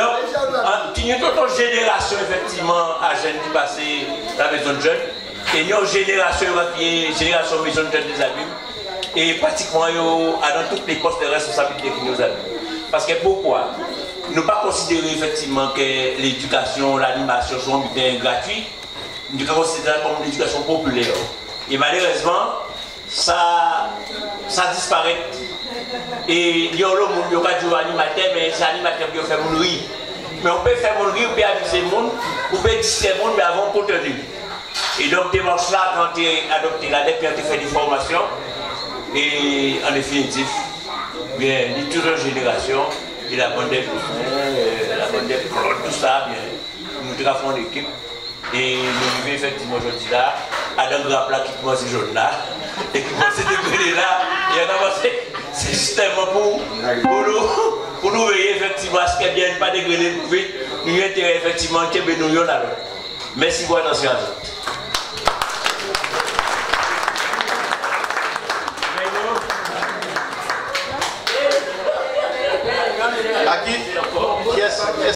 a toute une génération, effectivement, à jeunes qui passent la maison de jeunes. Et il y a une génération est génération maison de jeunes des abîmes. Et pratiquement, il y a dans tous les postes de responsabilité qui nous abîment. Parce que pourquoi? Ne pas considérer effectivement que l'éducation, l'animation sont bien gratuits. Nous considérons comme une éducation populaire. Et malheureusement, ça, ça disparaît. Et il y a le monde qui animateur, mais c'est animateur qui fait mourir. Mais on peut faire mourir, on peut aviser le monde, on peut distraire le monde, mais avant contenu. Et donc, démarche là, quand tu as adopté la lettre, tu fait des formations, et en définitive, bien, les toute une génération, et la bonne euh, la bonne tout ça, bien, nous avons fait l'équipe. Et nous vivons effectivement aujourd'hui là, à un grand plat qui commence ce jour-là, et qui commence à là, et on a c'est justement pour, pour, nous, pour nous veiller effectivement à ce qu'il n'y ait pas dégriller le vite, nous avons intérêt effectivement que nous. Merci pour l'attention à vous. Aqui